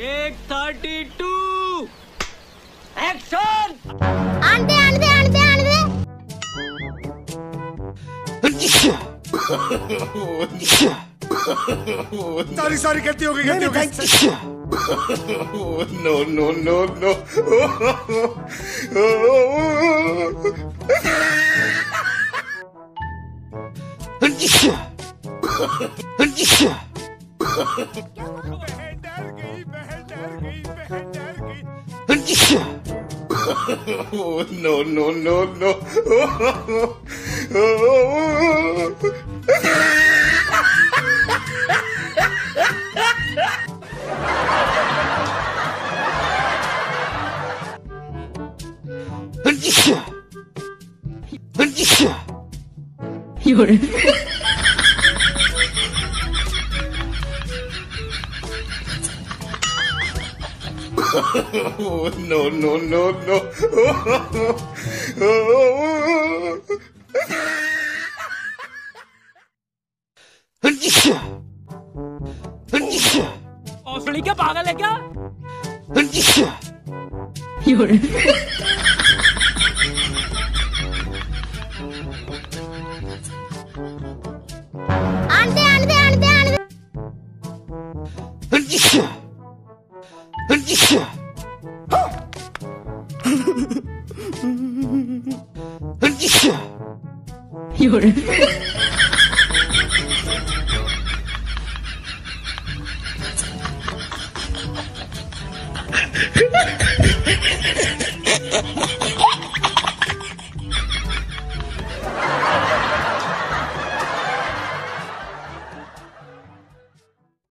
एक thirty two action आंटे आंटे आंटे आंटे। सारी सारी गलती हो गई गलती हो गई। No no no no Oh no no no no! Oh! No no no no no no no. औसड़ी क्या पागल है क्या आंटे 有人。